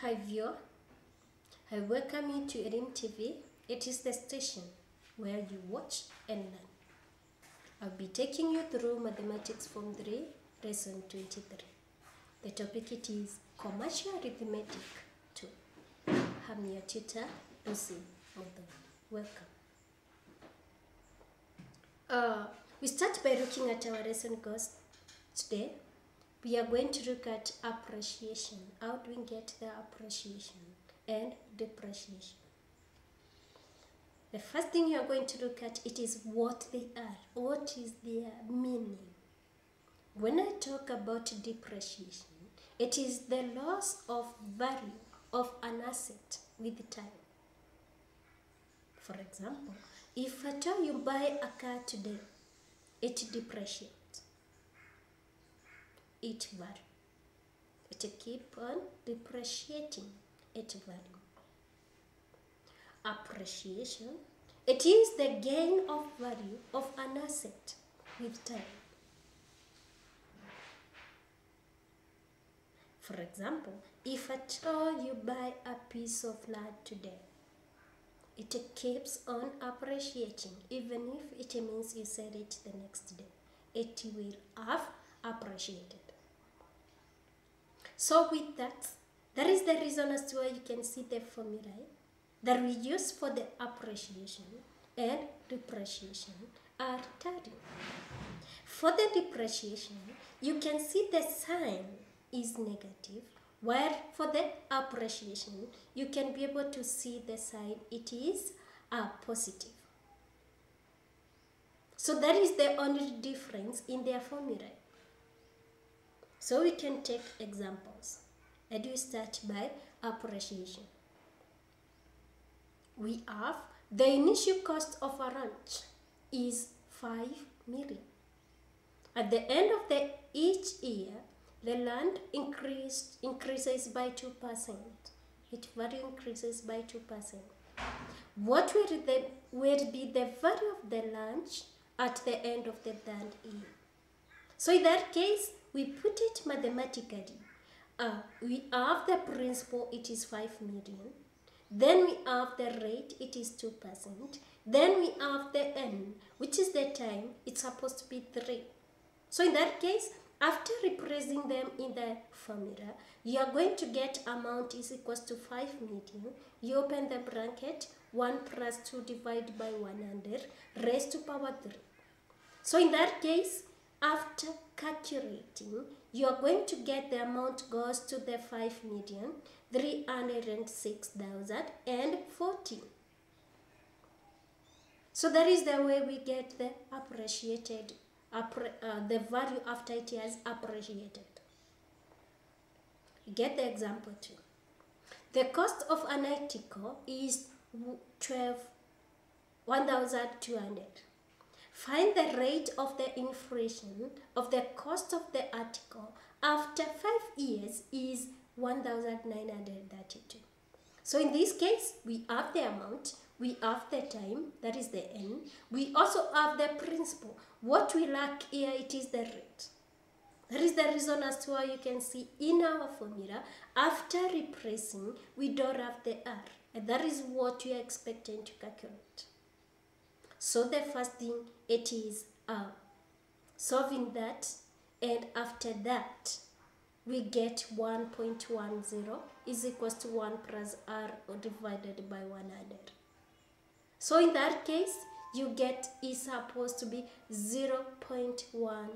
Hi viewer, I welcome you to Elimu TV. It is the station where you watch and learn. I'll be taking you through Mathematics Form 3, Lesson 23. The topic it is Commercial Arithmetic 2. I'm your tutor, Lucy Mother. Welcome. Uh, we start by looking at our lesson goals today. We are going to look at appreciation. How do we get the appreciation and depreciation? The first thing you are going to look at it is what they are. What is their meaning? When I talk about depreciation, it is the loss of value of an asset with time. For example, if at all you buy a car today, it depreciates its value. It keep on depreciating its value. Appreciation, it is the gain of value of an asset with time. For example, if at all you buy a piece of land today, it keeps on appreciating even if it means you sell it the next day. It will have appreciated. So with that, that is the reason as to why you can see the formula that we use for the appreciation and depreciation are tally. For the depreciation, you can see the sign is negative, while for the appreciation, you can be able to see the sign it is a positive. So that is the only difference in their formula. So we can take examples. And we start by appreciation. We have the initial cost of a ranch is 5 million. At the end of the each year, the land increased increases by 2%. Its value increases by 2%. What will, the, will be the value of the land at the end of the third year? So in that case, we put it mathematically. Uh, we have the principal, it is 5 million. Then we have the rate, it is 2%. Then we have the n, which is the time, it's supposed to be 3. So in that case, after replacing them in the formula, you are going to get amount is equals to 5 million. You open the bracket, 1 plus 2 divided by 100, raised to power 3. So in that case, after calculating, you are going to get the amount goes to the 5 million 306,014. So that is the way we get the appreciated, appre uh, the value after it has appreciated. Get the example two. The cost of an article is 12, 1,200. Find the rate of the inflation of the cost of the article after 5 years is 1932. So in this case, we have the amount, we have the time, that is the n. We also have the principal. What we lack here, it is the rate. That is the reason as to why you can see in our formula, after replacing, we don't have the r. And that is what we are expecting to calculate. So the first thing it is uh, solving that and after that we get 1.10 is equals to 1 plus r divided by 100. So in that case you get is supposed to be 0 0.10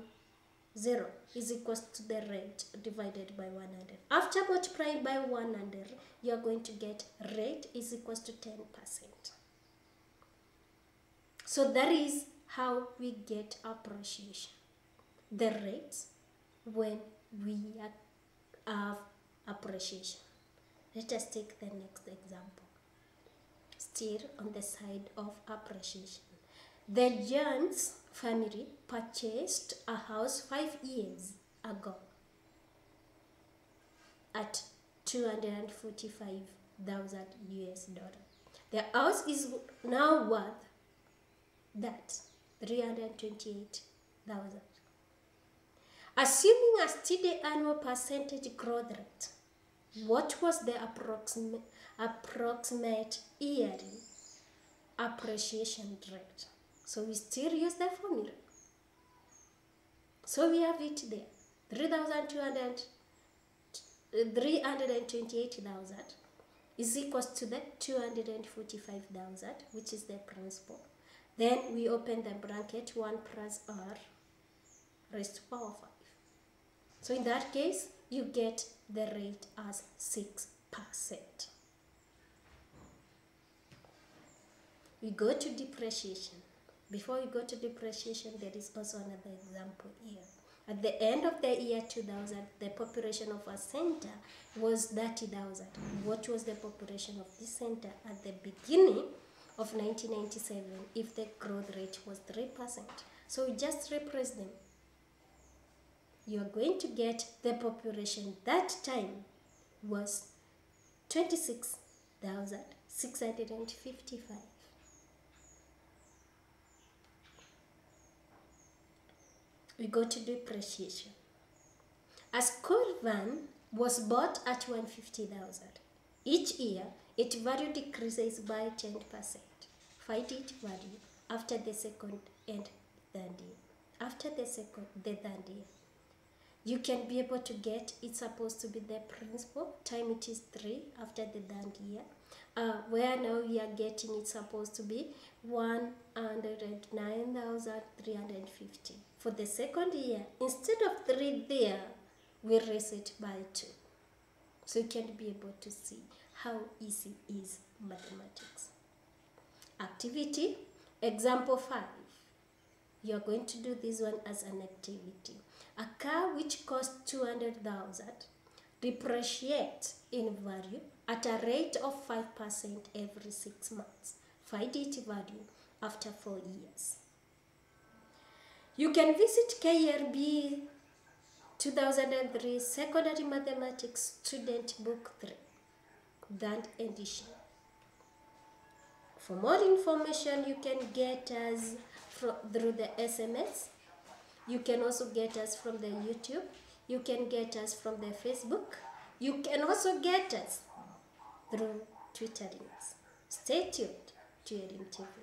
is equals to the rate divided by 100. After multiplying by 100 you are going to get rate is equals to 10%. So that is how we get appreciation. The rates when we have appreciation. Let us take the next example. Still on the side of appreciation. The Jones family purchased a house five years ago at 245,000 US dollar. The house is now worth that 328,000. Assuming a steady annual percentage growth rate, what was the approximate, approximate yearly appreciation rate. So we still use the formula. So we have it there. 3,200 328,000 is equals to the 245,000 which is the principal. Then we open the bracket 1 plus r raised to power 5. So in that case, you get the rate as 6%. We go to depreciation. Before we go to depreciation, there is also another example here. At the end of the year 2000, the population of a center was 30,000. What was the population of this center at the beginning of 1997 if the growth rate was 3%? So we just replace them. You are going to get the population that time was 26,655. we go to depreciation. A school van was bought at 150,000. Each year, its value decreases by 10%. Find its value after the second and third year. After the second, the third year. You can be able to get, it's supposed to be the principal, time it is 3 after the third year. Uh, where now we are getting it's supposed to be 109,350 for the second year, instead of 3 there, we raise it by 2. So you can be able to see how easy is mathematics. Activity, example 5. You are going to do this one as an activity. A car which costs 200,000 depreciates in value at a rate of 5% every 6 months. Find its value after 4 years. You can visit KLB 2003 Secondary Mathematics Student Book 3, that edition. For more information, you can get us from, through the SMS. You can also get us from the YouTube. You can get us from the Facebook. You can also get us through Twitter links. Stay tuned to your TV.